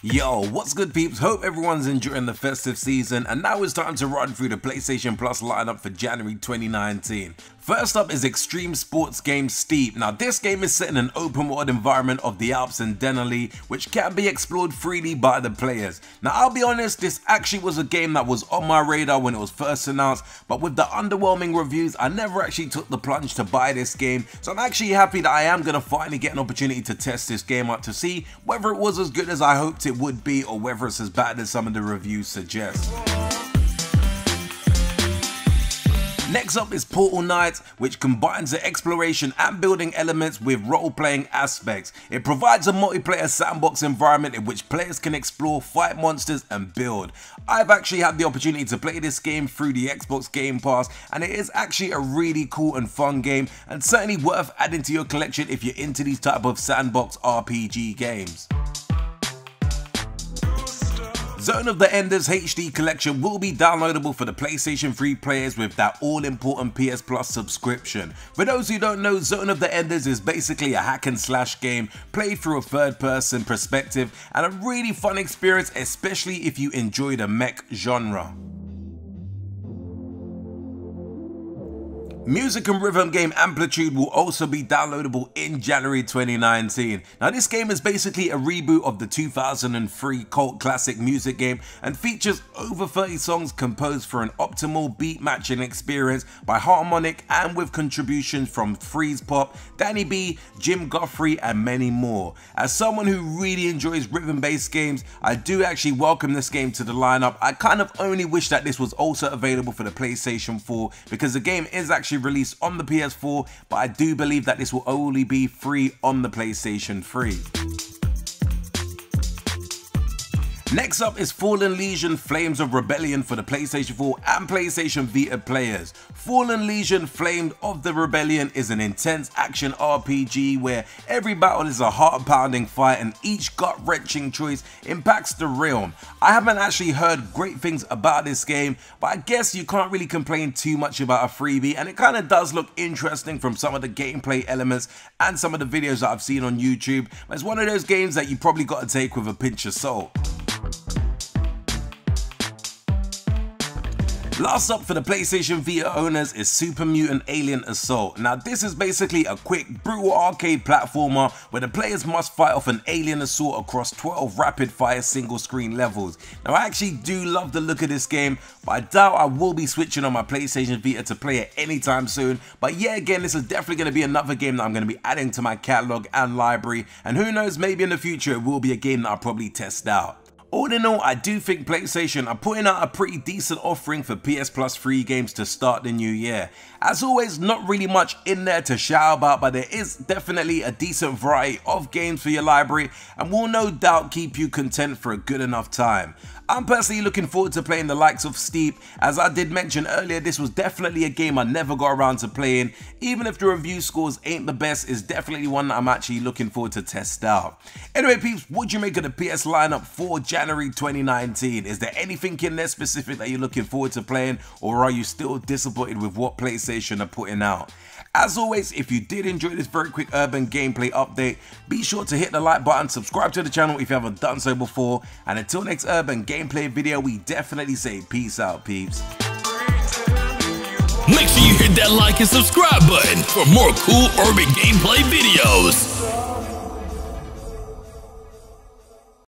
Yo, what's good peeps? Hope everyone's enjoying the festive season and now it's time to run through the PlayStation Plus lineup for January 2019. First up is Extreme Sports game Steep. Now this game is set in an open world environment of the Alps and Denali which can be explored freely by the players. Now I'll be honest, this actually was a game that was on my radar when it was first announced but with the underwhelming reviews I never actually took the plunge to buy this game so I'm actually happy that I am going to finally get an opportunity to test this game out to see whether it was as good as I hoped it would be or whether it's as bad as some of the reviews suggest. Next up is Portal Knights, which combines the exploration and building elements with role-playing aspects. It provides a multiplayer sandbox environment in which players can explore, fight monsters and build. I've actually had the opportunity to play this game through the Xbox Game Pass and it is actually a really cool and fun game and certainly worth adding to your collection if you're into these type of sandbox RPG games. Zone of the Enders HD collection will be downloadable for the PlayStation 3 players with that all important PS Plus subscription. For those who don't know, Zone of the Enders is basically a hack and slash game played through a third person perspective and a really fun experience especially if you enjoy the mech genre. Music and rhythm game Amplitude will also be downloadable in January 2019. Now this game is basically a reboot of the 2003 cult classic music game and features over 30 songs composed for an optimal beat matching experience by Harmonix and with contributions from Freezepop, Danny B, Jim Guthrie and many more. As someone who really enjoys rhythm based games, I do actually welcome this game to the lineup. I kind of only wish that this was also available for the PlayStation 4 because the game is actually released on the PS4, but I do believe that this will only be free on the PlayStation 3. Next up is Fallen Legion Flames of Rebellion for the PlayStation 4 and PlayStation Vita players. Fallen Legion Flames of the Rebellion is an intense action RPG where every battle is a heart-pounding fight and each gut-wrenching choice impacts the realm. I haven't actually heard great things about this game, but I guess you can't really complain too much about a freebie and it kind of does look interesting from some of the gameplay elements and some of the videos that I've seen on YouTube. It's one of those games that you probably got to take with a pinch of salt. Last up for the PlayStation Vita owners is Super Mutant Alien Assault. Now this is basically a quick, brutal arcade platformer where the players must fight off an alien assault across 12 rapid fire single screen levels. Now I actually do love the look of this game, but I doubt I will be switching on my PlayStation Vita to play it anytime soon. But yeah, again, this is definitely going to be another game that I'm going to be adding to my catalog and library. And who knows, maybe in the future it will be a game that I'll probably test out. All in all, I do think PlayStation are putting out a pretty decent offering for PS Plus free games to start the new year. As always, not really much in there to shout about, but there is definitely a decent variety of games for your library and will no doubt keep you content for a good enough time. I'm personally looking forward to playing the likes of Steep. As I did mention earlier, this was definitely a game I never got around to playing. Even if the review scores ain't the best, it's definitely one that I'm actually looking forward to test out. Anyway, peeps, what do you make of the PS lineup for January 2019? Is there anything in there specific that you're looking forward to playing, or are you still disappointed with what PlayStation are putting out? As always, if you did enjoy this very quick urban gameplay update, be sure to hit the like button, subscribe to the channel if you haven't done so before, and until next urban gameplay video, we definitely say peace out, peeps. Make sure you hit that like and subscribe button for more cool urban gameplay videos.